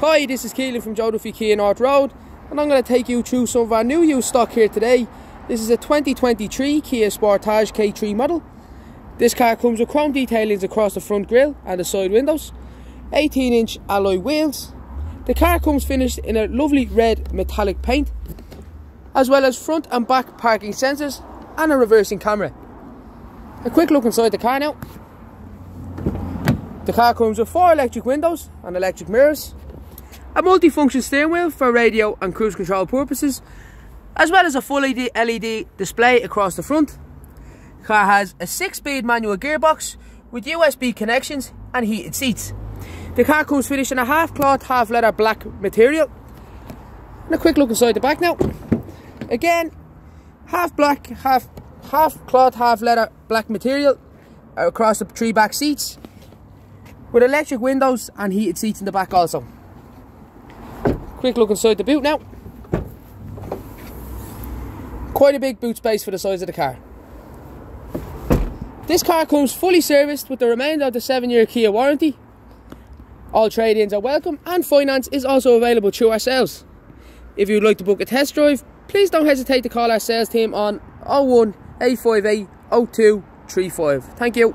Hi, this is Keelan from Joe Duffy Kia North Road and I'm going to take you through some of our new used stock here today. This is a 2023 Kia Sportage K3 model. This car comes with chrome detailings across the front grille and the side windows, 18 inch alloy wheels. The car comes finished in a lovely red metallic paint as well as front and back parking sensors and a reversing camera. A quick look inside the car now. The car comes with four electric windows and electric mirrors, a multifunction steering wheel for radio and cruise control purposes, as well as a full LED display across the front. The car has a 6-speed manual gearbox with USB connections and heated seats. The car comes finished in a half cloth, half leather black material. And a quick look inside the back now. Again, half black, half half cloth, half leather black material across the three back seats with electric windows and heated seats in the back also. Quick look inside the boot now. Quite a big boot space for the size of the car. This car comes fully serviced with the remainder of the 7 year Kia warranty. All trade-ins are welcome and finance is also available through ourselves. If you'd like to book a test drive, please don't hesitate to call our sales team on 01 858 0235. Thank you.